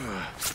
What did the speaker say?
Ugh.